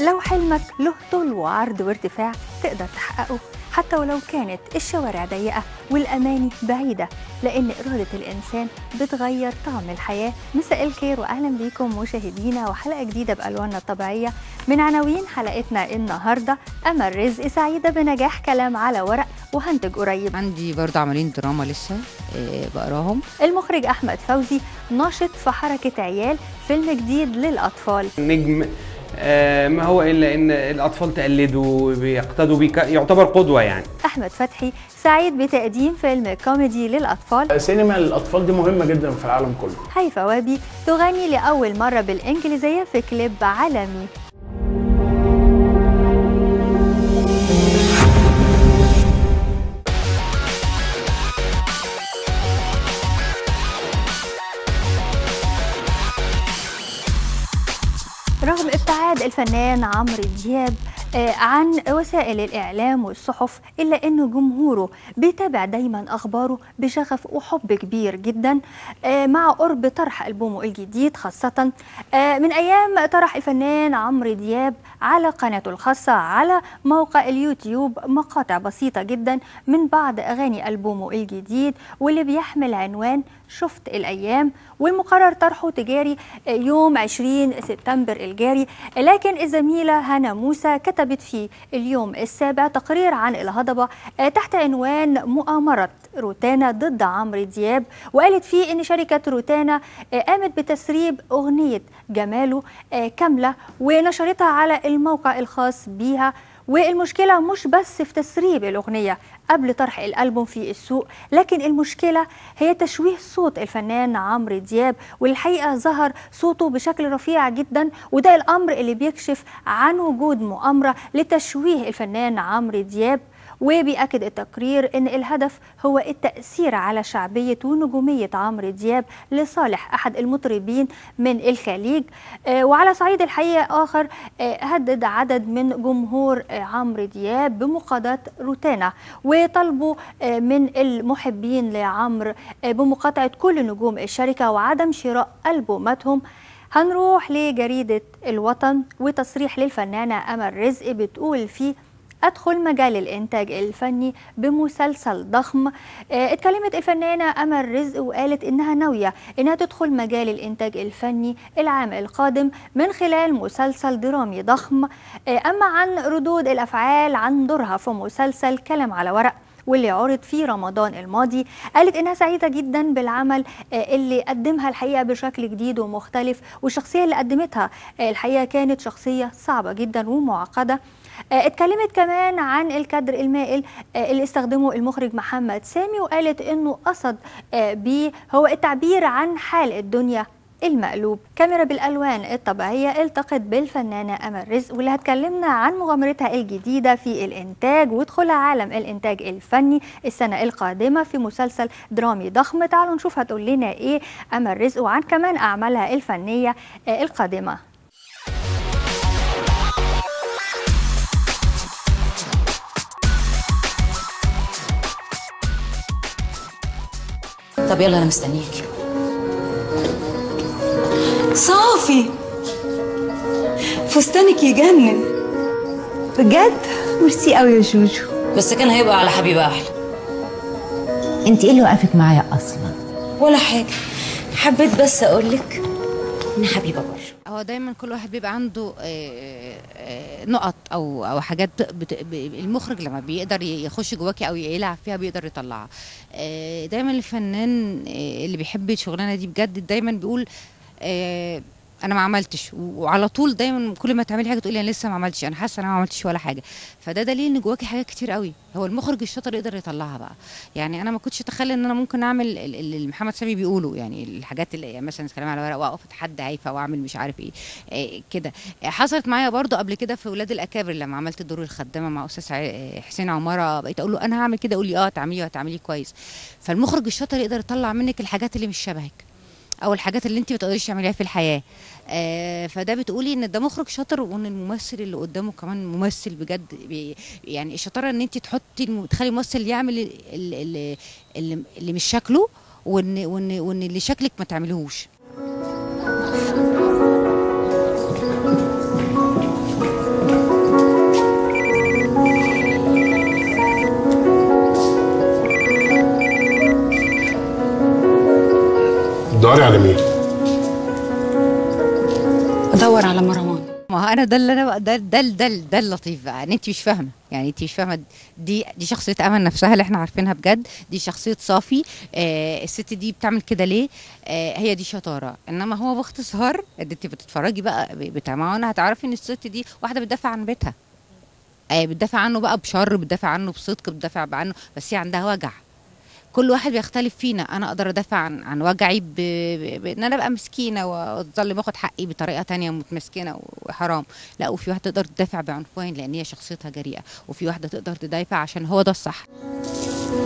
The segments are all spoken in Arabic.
لو حلمك له طول وعرض وارتفاع تقدر تحققه حتى ولو كانت الشوارع ضيقة والأماني بعيدة لأن إرادة الإنسان بتغير طعم الحياة. مساء الخير وأهلا بيكم مشاهدينا وحلقة جديدة بألواننا الطبيعية من عناوين حلقتنا النهاردة. أمل رزق سعيدة بنجاح كلام على ورق وهنتج قريب. عندي برضه عملين دراما لسه آه، بقراهم. المخرج أحمد فوزي ناشط في حركة عيال فيلم جديد للأطفال. نجم ما هو إلا إن الأطفال تقلده وبيقتدوا بيه ك- يعتبر قدوة يعني. أحمد فتحي سعيد بتقديم فيلم كوميدي للأطفال. سينما الأطفال دي مهمة جدا في العالم كله. هيفا وابي تغني لأول مرة بالإنجليزية في كليب عالمي. الفنان عمرو دياب آه، عن وسائل الإعلام والصحف إلا أن جمهوره بيتابع دايما أخباره بشغف وحب كبير جدا آه، مع قرب طرح ألبومه الجديد خاصة. آه، من أيام طرح الفنان عمرو دياب على قناته الخاصة على موقع اليوتيوب مقاطع بسيطة جدا من بعض أغاني ألبومه الجديد واللي بيحمل عنوان شفت الأيام والمقرر طرحه تجاري يوم 20 سبتمبر الجاري. لكن الزميلة هنا موسى كتبت في اليوم السابع تقرير عن الهضبة تحت عنوان مؤامرة روتانا ضد عمرو دياب وقالت فيه إن شركة روتانا قامت بتسريب أغنية جماله كاملة ونشرتها على الموقع الخاص بيها. والمشكلة مش بس في تسريب الأغنية قبل طرح الألبوم في السوق لكن المشكلة هي تشويه صوت الفنان عمرو دياب والحقيقة ظهر صوته بشكل رفيع جدا وده الأمر اللي بيكشف عن وجود مؤامرة لتشويه الفنان عمرو دياب. وبيأكد التقرير أن الهدف هو التأثير على شعبية ونجومية عمرو دياب لصالح أحد المطربين من الخليج. آه، وعلى صعيد الحقيقة آخر آه، هدد عدد من جمهور آه، عمرو دياب بمقاضاة روتانا وطلبوا من المحبين لعمرو بمقاطعة كل نجوم الشركة وعدم شراء ألبوماتهم. هنروح لجريدة الوطن وتصريح للفنانة أمل رزق بتقول فيه أدخل مجال الإنتاج الفني بمسلسل ضخم. آه، اتكلمت الفنانة أمل رزق وقالت إنها ناوية إنها تدخل مجال الإنتاج الفني العام القادم من خلال مسلسل درامي ضخم. آه، أما عن ردود الأفعال عن دورها في مسلسل كلام على ورق واللي عرض في رمضان الماضي قالت إنها سعيدة جدا بالعمل آه، اللي قدمها الحقيقة بشكل جديد ومختلف والشخصية اللي قدمتها الحقيقة كانت شخصية صعبة جدا ومعقدة. اتكلمت كمان عن الكادر المائل آه، اللي استخدمه المخرج محمد سامي وقالت إنه قصد آه، بيه هو التعبير عن حال الدنيا المقلوب. كاميرا بالألوان الطبيعية التقت بالفنانة أمل رزق واللي هتكلمنا عن مغامرتها الجديدة في الإنتاج ودخولها عالم الإنتاج الفني السنة القادمة في مسلسل درامي ضخم. تعالوا نشوف هتقول لنا إيه أمل رزق وعن كمان أعمالها الفنية آه، طب يلا أنا مستنيك. صافي. فستانك يجنن. بجد؟ ميرسي قوي يا جوجو. بس كان هيبقى على حبيبه أحلى. أنت إيه اللي وقفك معايا أصلا؟ ولا حاجة. حبيت بس أقول لك إن حبيبة هو دايما كل واحد بيبقى عنده آه، آه، نقط أو أو حاجات المخرج لما بيقدر يخش جواكي أو يلعب فيها بيقدر يطلعها. آه، دايما الفنان آه، اللي بيحب الشغلانة دي بجد دايما بيقول آه، أنا ما عملتش. وعلى طول دايما كل ما تعملي حاجة تقولي أنا لسه ما عملتش أنا حاسة أنا ما عملتش ولا حاجة. فده دليل إن جواكي حاجات كتير قوي. هو المخرج الشاطر يقدر يطلعها بقى. يعني أنا ما كنتش أتخيل إن أنا ممكن أعمل ال- ال- اللي محمد سامي بيقوله. يعني الحاجات اللي يعني مثلا كلام على ورق وأقف أتحدى هيفا وأعمل مش عارف إيه, إيه كده. إيه حصلت معايا برضو قبل كده في ولاد الأكابر لما عملت دور الخدامة مع أستاذ ع- حسين عمارة. بقيت أقول له أنا هعمل كده؟ يقول لي آه تعملي وهتعملي كويس. فالمخرج الشاطر يقدر يطلع منك الحاجات اللي مش شبهك. أو الحاجات اللي انت ما تقدريش تعمليها في الحياة. آه فده بتقولي إن ده مخرج شاطر وإن الممثل اللي قدامه كمان ممثل بجد يعني الشطارة إن انت تحطي تخلي الممثل يعمل ال- ال- ال- اللي, اللي مش شكله وان وان وإن اللي شكلك ما تعملهوش بتدوري على مين؟ بدور على مروان. ما أنا ده اللي أنا ده ده ده ده اللطيف بقى. يعني انت مش فاهمة. يعني انت مش فاهمة. دي دي شخصية أمل نفسها اللي إحنا عارفينها بجد. دي شخصية صافي. آه الست دي بتعمل كده ليه؟ آه هي دي شطارة. إنما هو باختصار انت بتتفرجي بقى بتمعن هتعرفي إن الست دي واحدة بتدافع عن بيتها. آه بتدافع عنه بقى بشر بتدافع عنه بصدق بتدافع عنه بس هي عندها وجع. كل واحد بيختلف فينا. أنا أقدر أدافع عن عن وجعي ب- ب- بإن أنا أبقى مسكينة واظل باخد حقي بطريقة تانية متمسكنة وحرام. لا وفي واحدة تقدر تدافع بعنفوان لأن هي شخصيتها جريئة. وفي واحدة تقدر تدافع عشان هو ده الصح.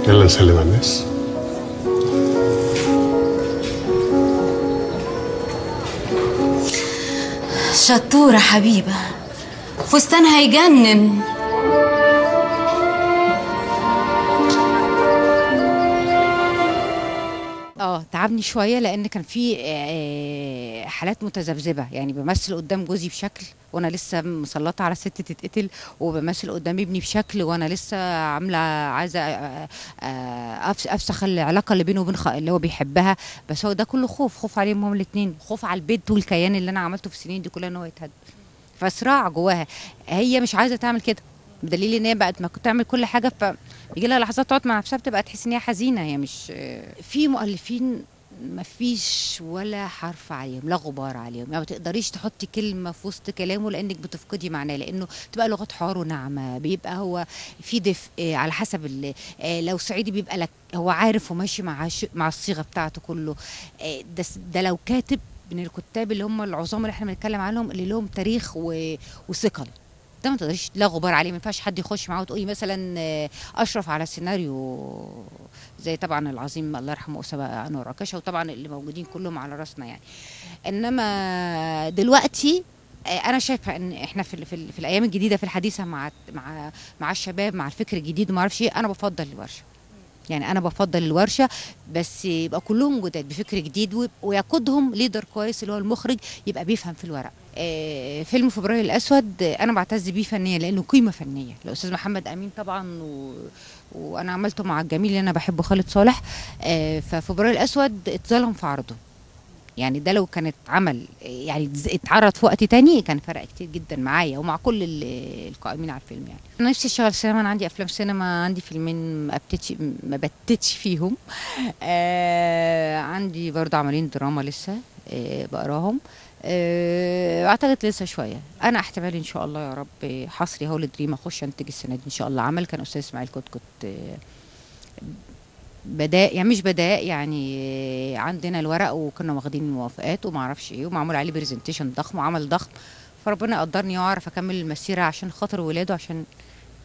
يلا نسلم على الناس. شطورة حبيبة. فستان هيجنن تعبني شوية لأن كان في آه، حالات متذبذبة. يعني بمثل قدام جوزي بشكل وأنا لسه مسلطة على ست تتقتل وبمثل قدام ابني بشكل وأنا لسه عاملة عايزة آه، آه، أفسخ العلاقة اللي بينه وبين اللي هو بيحبها. بس هو ده كله خوف خوف عليهم هم الاثنين خوف على البيت والكيان اللي أنا عملته في السنين دي كلها إن هو يتهد. فصراع جواها. هي مش عايزة تعمل كده. بدليل إن هي بقت ما كنت تعمل كل حاجة فبيجي لها لحظات تقعد مع نفسها بتبقى تحس إن هي حزينة هي مش في مؤلفين ما فيش ولا حرف عليهم لا غبار عليهم يعني ما تقدريش تحطي كلمة في وسط كلامه لأنك بتفقدي معناه لأنه تبقى لغة حوار وناعمه بيبقى هو في دفء آه، على حسب آه، لو صعيدي بيبقى لك هو عارف وماشي مع مع الصيغة بتاعته كله آه، ده ده لو كاتب من الكتاب اللي هم العظام اللي إحنا بنتكلم عنهم اللي لهم تاريخ وثقل. ده ما تقدريش لا غبار عليه ما ينفعش حد يخش معاه وتقولي مثلا آه، أشرف على السيناريو زي طبعا العظيم الله يرحمه اسامه انور عكاشه وطبعا اللي موجودين كلهم على راسنا يعني. إنما دلوقتي آه، أنا شايفة إن إحنا في في, في الأيام الجديدة في الحديثة مع مع مع الشباب مع الفكر الجديد وما أعرفش إيه أنا بفضل الورشة. يعني أنا بفضل الورشة بس يبقى كلهم جداد بفكر جديد ويقودهم ليدر كويس اللي هو المخرج يبقى بيفهم في الورق. آه، فيلم فبراير الأسود أنا بعتز بيه فنيا لأنه قيمة فنية. الأستاذ محمد أمين طبعا و... وأنا عملته مع الجميل اللي أنا بحبه خالد صالح آه، ففبراير الأسود اتظلم في عرضه. يعني ده لو كانت عمل يعني اتعرض في وقت تاني كان فرق كتير جدا معايا ومع كل ال- القائمين على الفيلم يعني. أنا نفسي أشتغل سينما أنا عندي أفلام سينما عندي فيلمين ما بتتش ما بتتش فيهم. آه عندي برضه عملين دراما لسه آه بقراهم. آه أعتقد لسه شوية. أنا احتمال إن شاء الله يا رب حصري هول دريم أخش أنتج السنة دي إن شاء الله. عمل كان أستاذ إسماعيل كنت آه بداء يعني مش بداء يعني عندنا الورق وكنا واخدين الموافقات وما أعرفش إيه ومعمول عليه برزنتيشن ضخم وعمل ضخم. فربنا قدرني وأعرف أكمل المسيرة عشان خاطر ولاده عشان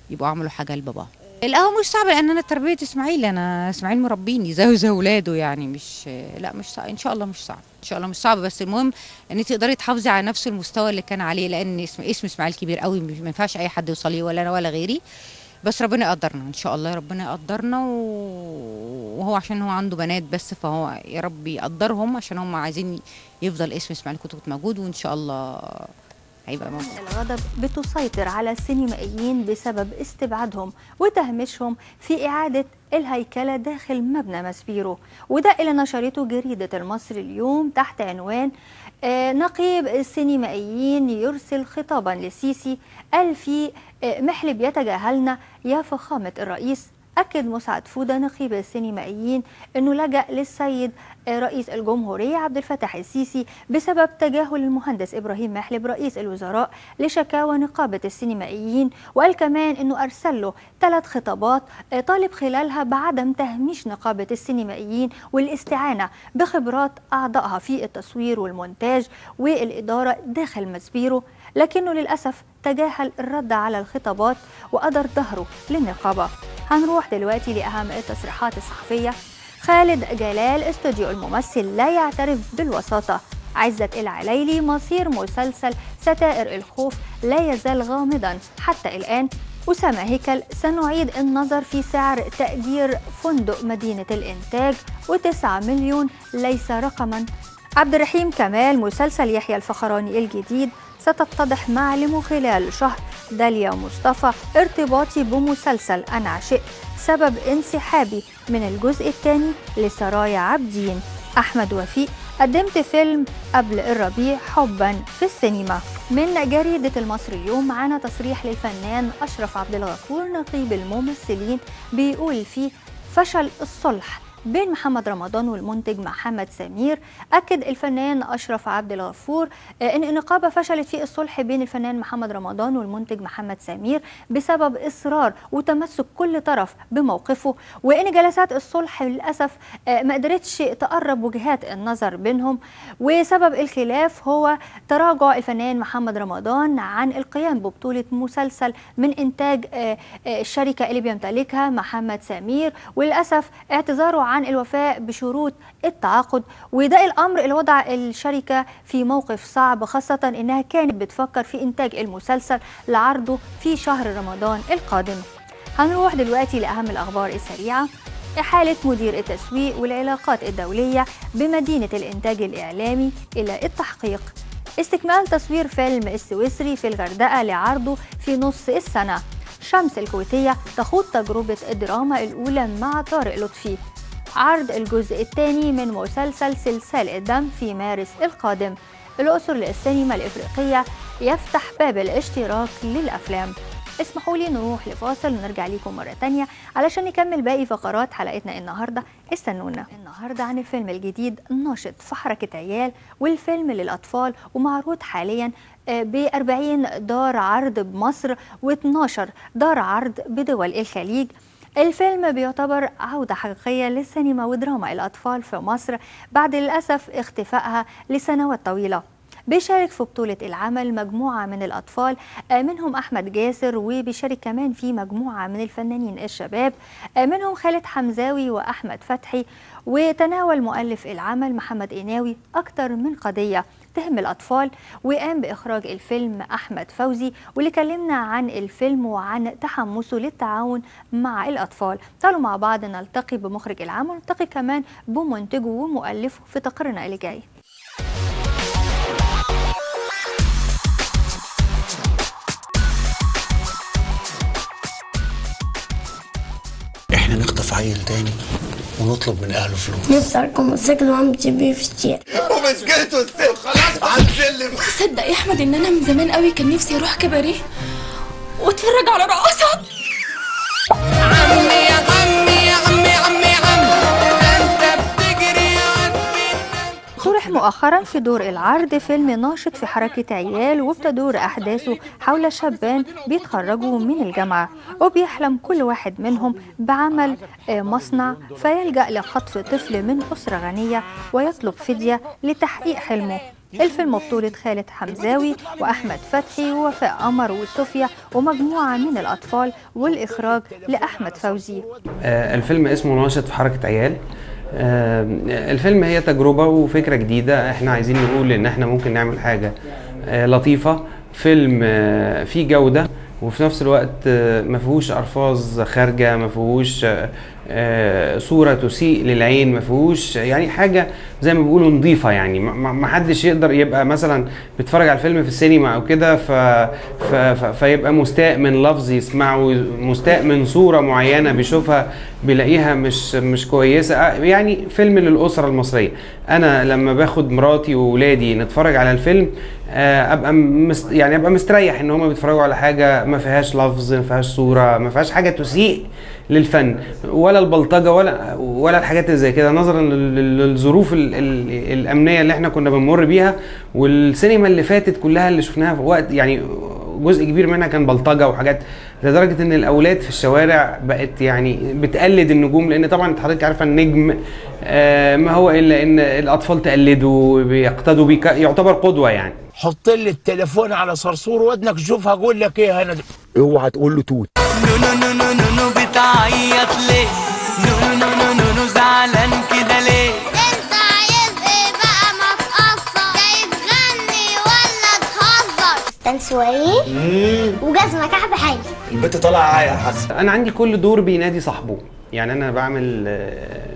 يبقوا عملوا حاجة لبابا. لا هو مش صعب لأن أنا تربية إسماعيل أنا إسماعيل مربيني زيه زي ولاده يعني مش لا مش صعب إن شاء الله مش صعب إن شاء الله مش صعب. بس المهم إن تقدري تحافظي على نفس المستوى اللي كان عليه لأن اسم اسم إسماعيل كبير قوي ما ينفعش أي حد يوصل ليه ولا أنا ولا غيري. بس ربنا يقدرنا إن شاء الله ربنا يقدرنا وهو عشان هو عنده بنات بس فهو يا رب يقدرهم عشان هم عايزين يفضل اسم إسماعيل كتكوت موجود وإن شاء الله هيبقى موجود. الغضب بتسيطر على السينمائيين بسبب استبعادهم وتهميشهم في إعادة الهيكلة داخل مبنى مسبيرو وده اللي نشرته جريدة المصري اليوم تحت عنوان آه، نقيب السينمائيين يرسل خطابا فيه آه، محلب يتجاهلنا يا فخامة الرئيس. أكد مسعد فودة نقيب السينمائيين أنه لجأ للسيد رئيس الجمهورية عبد الفتاح السيسي بسبب تجاهل المهندس إبراهيم محلب رئيس الوزراء لشكاوى نقابة السينمائيين وقال كمان أنه أرسل له ثلاث خطابات طالب خلالها بعدم تهميش نقابة السينمائيين والاستعانة بخبرات أعضائها في التصوير والمونتاج والإدارة داخل مسبيرو لكنه للأسف تجاهل الرد على الخطابات وأدر ظهره للنقابة. هنروح دلوقتي لأهم التصريحات الصحفية. خالد جلال استوديو الممثل لا يعترف بالوساطة. عزة العليلي مصير مسلسل ستائر الخوف لا يزال غامضا. حتى الآن أسامة هيكل سنعيد النظر في سعر تأجير فندق مدينة الإنتاج و9 مليون ليس رقما. عبد الرحيم كمال مسلسل يحيى الفخراني الجديد ستتضح معلم خلال شهر داليا مصطفى ارتباطي بمسلسل أنا عشق سبب انسحابي من الجزء الثاني لسرايا عابدين. أحمد وفيق قدمت فيلم قبل الربيع حبا في السينما. من جريدة المصري اليوم معانا تصريح للفنان أشرف عبد الغفور نقيب الممثلين بيقول فيه فشل الصلح بين محمد رمضان والمنتج محمد سمير أكد الفنان أشرف عبد الغفور آه، إن النقابة فشلت في الصلح بين الفنان محمد رمضان والمنتج محمد سمير بسبب إصرار وتمسك كل طرف بموقفه وإن جلسات الصلح للأسف آه، ما قدرتش تقرب وجهات النظر بينهم وسبب الخلاف هو تراجع الفنان محمد رمضان عن القيام ببطولة مسلسل من إنتاج آه، الشركة اللي بيمتلكها محمد سمير وللأسف اعتذاره الوفاء بشروط التعاقد وده الأمر اللي وضع الشركة في موقف صعب خاصة إنها كانت بتفكر في إنتاج المسلسل لعرضه في شهر رمضان القادم. هنروح دلوقتي لأهم الأخبار السريعة. إحالة مدير التسويق والعلاقات الدولية بمدينة الإنتاج الإعلامي إلى التحقيق. استكمال تصوير فيلم السويسري في الغردقة لعرضه في نص السنة. شمس الكويتية تخوض تجربة الدراما الأولى مع طارق لطفي. عرض الجزء الثاني من مسلسل سلسال الدم في مارس القادم. الأقصر للسينما الإفريقية يفتح باب الاشتراك للأفلام. اسمحوا لي نروح لفاصل ونرجع لكم مرة تانية علشان نكمل باقي فقرات حلقتنا النهاردة. استنونا. النهاردة عن الفيلم الجديد ناشط في حركة عيال والفيلم للأطفال ومعروض حاليا ب 40 دار عرض بمصر و12 دار عرض بدول الخليج. الفيلم بيعتبر عودة حقيقية للسينما ودراما الأطفال في مصر بعد للأسف اختفائها لسنوات طويلة. بيشارك في بطولة العمل مجموعة من الأطفال آه، منهم أحمد جاسر وبيشارك كمان في مجموعة من الفنانين الشباب آه، منهم خالد حمزاوي وأحمد فتحي وتناول مؤلف العمل محمد إناوي أكثر من قضية تهم الأطفال وقام بإخراج الفيلم أحمد فوزي واللي كلمنا عن الفيلم وعن تحمسه للتعاون مع الأطفال. تعالوا مع بعض نلتقي بمخرج العمل ونلتقي كمان بمنتجه ومؤلفه في تقريرنا اللي جاي. عيل تاني ونطلب من أهله فلوس. نفسي اركب موتوسيكل وامشي بيه في الشارع ومسكته الست خلاص على السلم تصدق يا أحمد إن أنا من زمان قوي كان نفسي أروح كباريه وأتفرج على رقصات مؤخرا في دور العرض فيلم ناشط في حركة عيال وبتدور أحداثه حول شابان بيتخرجوا من الجامعة وبيحلم كل واحد منهم بعمل آه، مصنع فيلجأ لخطف طفل من أسرة غنية ويطلب فدية لتحقيق حلمه. الفيلم بطولة خالد حمزاوي وأحمد فتحي ووفاء قمر وصوفيا ومجموعة من الأطفال والإخراج لأحمد فوزي. آه، الفيلم اسمه ناشط في حركة عيال. الفيلم هي تجربة وفكرة جديدة. إحنا عايزين نقول إن إحنا ممكن نعمل حاجة آه، لطيفة. فيلم آه، فيه جودة وفي نفس الوقت آه، ما فيهوش ألفاظ خارجة ما فيهوش آه، آه، صورة تسيء للعين ما فيهوش. يعني حاجة زي ما بيقولوا نظيفة يعني. ما- حدش يقدر يبقى مثلا بيتفرج على الفيلم في السينما أو كده. ف... ف... فيبقى مستاء من لفظ يسمعه مستاء من صورة معينة بيشوفها بيلاقيها مش مش كويسة. آه، يعني فيلم للأسرة المصرية. أنا لما باخد مراتي واولادي نتفرج على الفيلم آه، أبقى مست... يعني أبقى مستريح إن هم بيتفرجوا على حاجة ما فيهاش لفظ ما فيهاش صورة ما فيهاش حاجة تسيء للفن ولا البلطجة ولا ولا الحاجات زي كده. نظرا لل- لل- للظروف ال... ال... الأمنية اللي إحنا كنا بنمر بيها والسينما اللي فاتت كلها اللي شفناها في وقت يعني جزء كبير منها كان بلطجة وحاجات لدرجه ان الاولاد في الشوارع بقت يعني بتقلد النجوم لأن طبعا حضرتك عارفه النجم آه، ما هو الا ان الاطفال تقلده بيقتدوا بيه يعتبر قدوه يعني حط لي التليفون على صرصور ودنك شوف هقول لك إيه أنا اوعى تقول له توت نو نو نو نو نو بتعيط ليه نو نو نو نو زعلان كده ليه تهزر تنسواري وجزمة كعب حاجة البت طالعة عاية يا حسن. أنا عندي كل دور بينادي صاحبه. يعني أنا بعمل آه،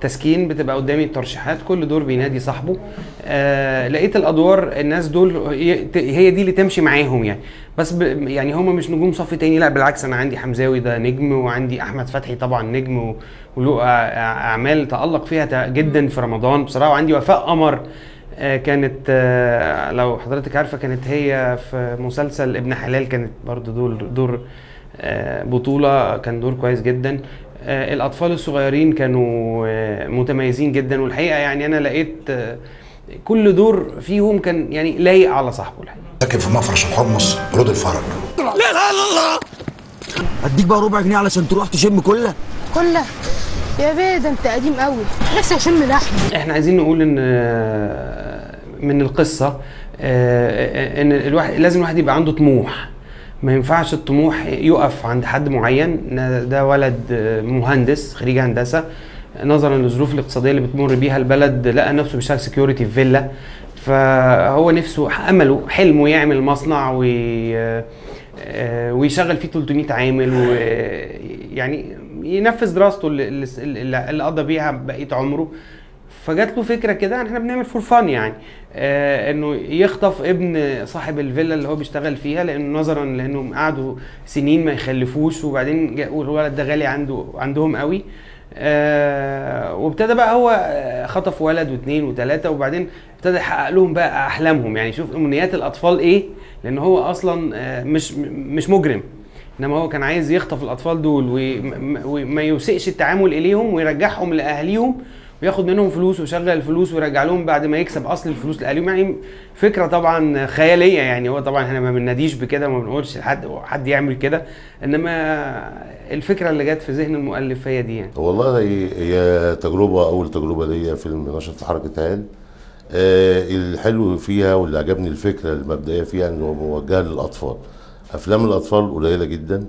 تسكين بتبقى قدامي الترشيحات كل دور بينادي صاحبه. آه لقيت الأدوار الناس دول هي دي اللي تمشي معاهم يعني. بس ب يعني هم مش نجوم صف تاني لا بالعكس أنا عندي حمزاوي ده نجم وعندي أحمد فتحي طبعا نجم وله أعمال تألق فيها جدا في رمضان بصراحة وعندي وفاء قمر. كانت آه، لو حضرتك عارفة كانت هي في مسلسل ابن حلال. كانت برضو دور دور آه، بطولة. كان دور كويس جدا. آه، الأطفال الصغيرين كانوا آه، متميزين جدا. والحقيقة يعني أنا لقيت آه، كل دور فيهم كان يعني لايق على صاحبه. الحقيقة ساكن في مفرش الحمص رود الفرج. لا لا الله اديك بقى ربع جنيه علشان تروح تشم كله كلها؟ يا بيه ده انت قديم قوي. نفسي أشم لحم إحنا عايزين نقول إن آه، من القصة آه، إن الواحد لازم الواحد يبقى عنده طموح. ما ينفعش الطموح يقف عند حد معين. ده ولد آه، مهندس خريج هندسة. نظرا للظروف الاقتصادية اللي بتمر بيها البلد لقى نفسه بيشتغل security في فيلا. فهو نفسه أمله حلمه يعمل مصنع وي آه، ويشغل فيه 300 عامل ويعني ينفذ دراسته اللي قضى بيها بقية عمره. فجات له فكرة كده إحنا بنعمل for fun يعني. آه إنه يخطف ابن صاحب الفيلا اللي هو بيشتغل فيها لأنه نظرا لأنهم قعدوا سنين ما يخلفوش وبعدين جاء والولد ده غالي عنده عندهم قوي. آه وابتدى بقى هو آه، خطف ولد واثنين وثلاثه وبعدين ابتدى يحقق لهم بقى أحلامهم. يعني شوف أمنيات الأطفال إيه؟ لأن هو أصلا آه مش مش مجرم. إنما هو كان عايز يخطف الأطفال دول وم- وما يسيئش التعامل إليهم ويرجعهم لأهاليهم وياخد منهم فلوس ويشغل الفلوس ويرجع لهم بعد ما يكسب أصل الفلوس لاهاليهم يعني فكرة طبعا خيالية يعني. هو طبعا إحنا ما بنناديش بكده وما بنقولش لحد حد يعمل كده. إنما الفكرة اللي جت في ذهن المؤلف هي دي يعني. والله هي تجربة أول تجربة ليا فيلم نشط في حركة عيال آه الحلو فيها واللي عجبني الفكرة المبدئية فيها إنه موجهة للأطفال. أفلام الأطفال قليلة جدا.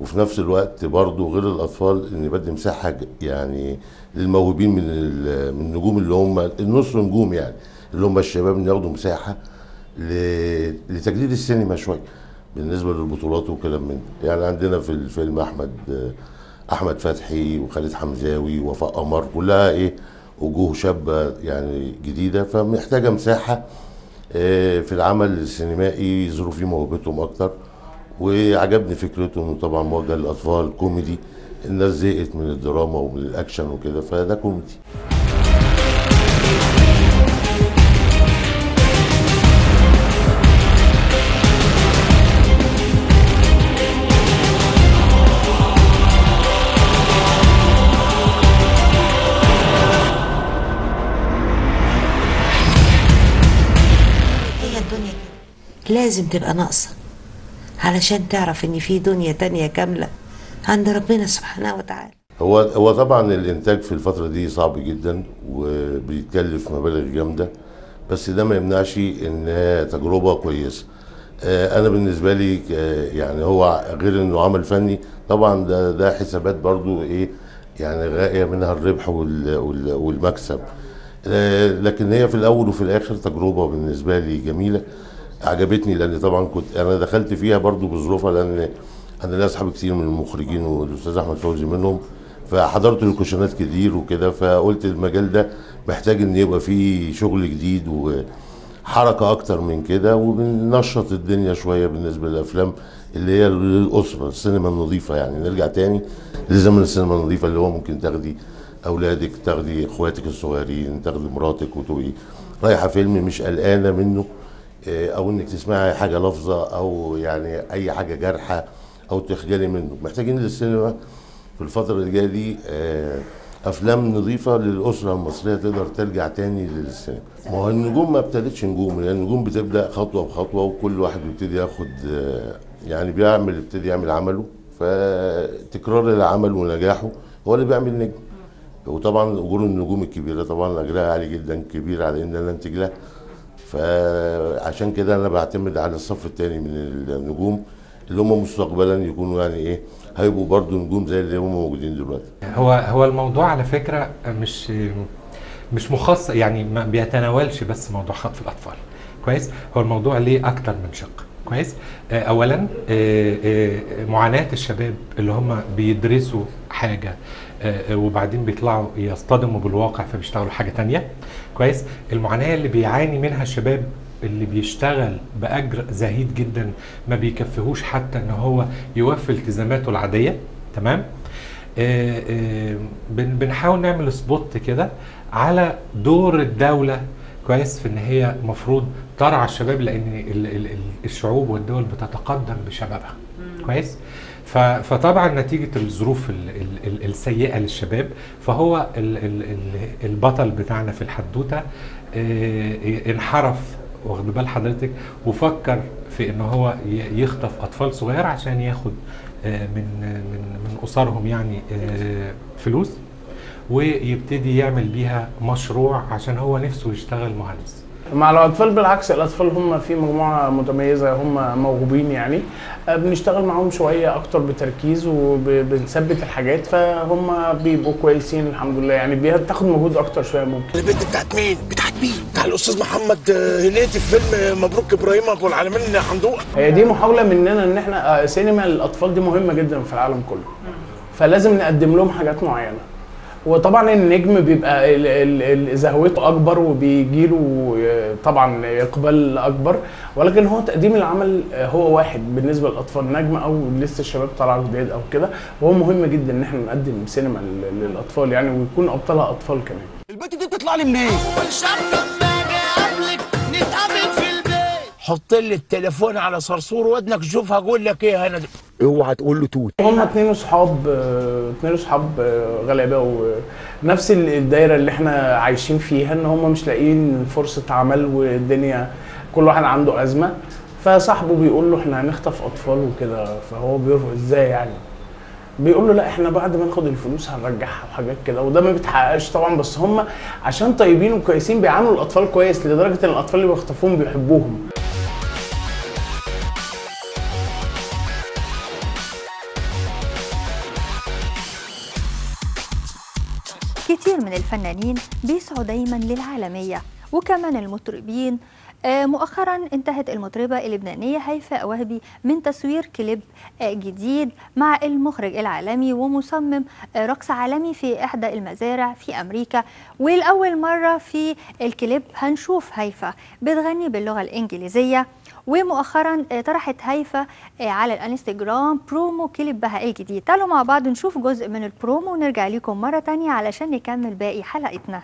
وفي نفس الوقت برضه غير الأطفال إن بدي مساحة ج- يعني للموهوبين من من النجوم اللي هم النص نجوم يعني اللي هم الشباب إن ياخدوا مساحة ل- لتجديد السينما شوية بالنسبة للبطولات وكلام من ده. يعني عندنا في الفيلم أحمد آه، أحمد فتحي وخالد حمزاوي ووفاء قمر كلها إيه وجوه شابة يعني جديدة فمحتاجة مساحة آه، في العمل السينمائي يظهروا فيه موهبتهم أكتر وعجبني فكرته إنه طبعا موجه للأطفال كوميدي الناس زهقت من الدراما ومن الأكشن وكده فده كوميدي. لازم تبقى ناقصة. علشان تعرف إن في دنيا تانية كاملة عند ربنا سبحانه وتعالى. هو هو طبعا الإنتاج في الفترة دي صعب جدا وبيتكلف مبالغ جامدة بس ده ما يمنعش إنها تجربة كويسة. آه، أنا بالنسبة لي يعني هو غير إنه عمل فني طبعا ده ده حسابات برضو إيه يعني غايه منها الربح وال- وال- والمكسب. آه، لكن هي في الأول وفي الآخر تجربة بالنسبة لي جميلة. عجبتني لأن طبعا كنت أنا دخلت فيها برضو بظروفها لأن أنا ليا أصحاب كتير من المخرجين والأستاذ أحمد فوزي منهم فحضرت الكوشنات كتير وكده فقلت المجال ده محتاج إن يبقى فيه شغل جديد وحركة أكتر من كده وبننشط الدنيا شوية بالنسبة للأفلام اللي هي للاسره السينما النظيفة يعني. نرجع تاني لزمن السينما النظيفة اللي هو ممكن تاخدي أولادك تاخدي إخواتك الصغيرين تاخدي مراتك وتبقي رايحة فيلم مش قلقانة منه. أو إنك تسمعي حاجة لفظة أو يعني أي حاجة جارحة أو تخجلي منه. محتاجين للسينما في الفترة اللي جاية دي آه، أفلام نظيفة للأسرة المصرية تقدر ترجع تاني للسينما. ما هو النجوم ما ابتدتش نجوم لأن النجوم بتبدأ خطوة بخطوة وكل واحد بيبتدي ياخد آه، يعني بيعمل يبتدي يعمل عمله فتكرار العمل ونجاحه هو اللي بيعمل نجم. وطبعا أجور النجوم الكبيرة طبعا أجرها عالي جدا كبير على إن أنا أنتج لها. فعشان كده أنا بعتمد على الصف الثاني من النجوم اللي هم مستقبلا يكونوا يعني إيه هيبقوا برضو نجوم زي اللي هم موجودين دلوقتي. هو هو الموضوع على فكرة مش مش مخصص يعني ما بيتناولش بس موضوع خطف الأطفال. كويس؟ هو الموضوع ليه أكتر من شق. كويس؟ اولا آه، آه، معاناة الشباب اللي هم بيدرسوا حاجة آه، آه، وبعدين بيطلعوا يصطدموا بالواقع فبيشتغلوا حاجة تانية. كويس؟ المعاناة اللي بيعاني منها الشباب اللي بيشتغل بأجر زهيد جدا ما بيكفيهوش حتى إن هو يوفي التزاماته العادية. تمام؟ آه، بن- بنحاول نعمل سبوت كده على دور الدولة. كويس؟ في إن هي مفروض ترعى الشباب لأن ال- ال- ال- الشعوب والدول بتتقدم بشبابها. كويس؟ فطبعا نتيجة الظروف ال- ال- ال- السيئة للشباب فهو ال- ال- ال- البطل بتاعنا في الحدوتة آه، انحرف واخد بال حضرتك وفكر في إن هو يخطف أطفال صغيره عشان ياخد آه، من من من أسرهم يعني آه، فلوس ويبتدي يعمل بيها مشروع عشان هو نفسه يشتغل مهندس. مع الأطفال بالعكس الأطفال هم في مجموعة متميزة هم موهوبين يعني. آه، بنشتغل معاهم شوية أكتر بتركيز وبنثبت الحاجات فهم بيبقوا كويسين الحمد لله. يعني بتاخد مجهود أكتر شوية ممكن. البنت بتاعت مين؟ بتاعت مين؟ بتاع الأستاذ محمد آه، هنيدي في فيلم مبروك إبراهيم أبو العالمين حمدوق. هي دي محاولة مننا إن إحنا آه، سينما الأطفال دي مهمة جدا في العالم كله. فلازم نقدم لهم حاجات معينة. وطبعا النجم بيبقى ال- ال- ال- زهوته أكبر وبيجي له طبعا إقبال أكبر. ولكن هو تقديم العمل هو واحد بالنسبة للأطفال نجم أو لسه الشباب طالعة جداد أو كده. وهو مهم جدا إن إحنا نقدم سينما لل- للأطفال يعني ويكون أبطالها أطفال كمان. البنت دي بتطلع لي منين؟ حط لي التليفون على صرصور ودنك شوف هقول لك إيه أنا. اوعى تقول له توت. هم اتنين صحاب اتنين صحاب غلابة ونفس ال- الدايرة اللي إحنا عايشين فيها إن هم مش لاقيين فرصة عمل والدنيا كل واحد عنده أزمة. فصاحبه بيقول له إحنا هنخطف أطفال وكده فهو بيرفض. إزاي يعني؟ بيقول له لا إحنا بعد ما ناخد الفلوس هنرجعها وحاجات كده وده ما بيتحققش طبعا. بس هم عشان طيبين وكويسين بيعاملوا الأطفال كويس لدرجة إن الأطفال اللي بيخطفوهم بيحبوهم. كتير من الفنانين بيسعوا دايما للعالمية وكمان المطربين. آه، مؤخرا انتهت المطربة اللبنانية هيفاء وهبي من تصوير كليب آه، جديد مع المخرج العالمي ومصمم آه، رقص عالمي في إحدى المزارع في أمريكا. ولأول مرة في الكليب هنشوف هيفاء بتغني باللغة الإنجليزية. ومؤخرا آه، طرحت هيفا آه، على الانستجرام برومو كليبها الجديد. تعالوا مع بعض نشوف جزء من البرومو ونرجع لكم مرة تانية علشان نكمل باقي حلقتنا.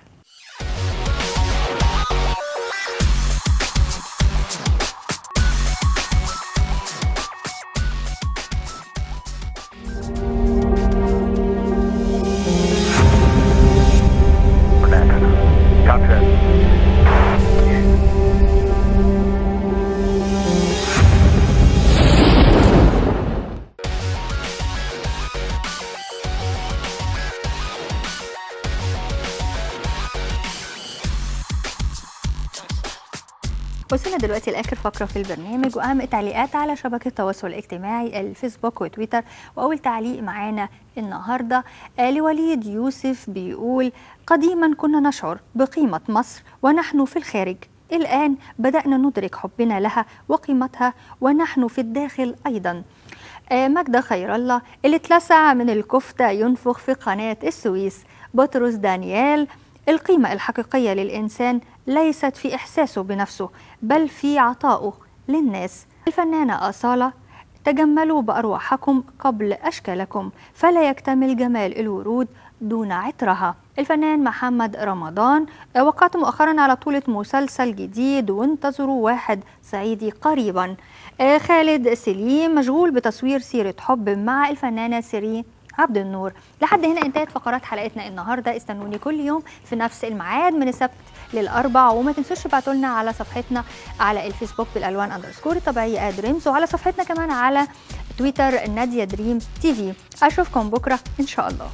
دلوقتي لآخر فقرة في البرنامج وأهم التعليقات على شبكة التواصل الاجتماعي الفيسبوك وتويتر وأول تعليق معانا النهارده آه، لوليد يوسف بيقول قديما كنا نشعر بقيمة مصر ونحن في الخارج. الآن بدأنا ندرك حبنا لها وقيمتها ونحن في الداخل أيضا. آه، خير الله اللي اتلسع من الكفتة ينفخ في قناة السويس. بطرس دانيال القيمة الحقيقية للإنسان ليست في إحساسه بنفسه بل في عطائه للناس. الفنانة أصالة تجملوا بأرواحكم قبل أشكالكم فلا يكتمل جمال الورود دون عطرها. الفنان محمد رمضان وقعت مؤخرا على طولة مسلسل جديد وانتظروا واحد صعيدي قريبا. آه، خالد سليم مشغول بتصوير سيرة حب مع الفنانة سيرين عبد النور. لحد هنا انتهت فقرات حلقتنا النهارده. استنوني كل يوم في نفس الميعاد من السبت للأربع وما تنسوش تبعتوا لنا على صفحتنا على الفيسبوك بالألوان underscore الطبيعيه دريمز وعلى صفحتنا كمان على تويتر نادية دريم تي في. أشوفكم بكرة إن شاء الله.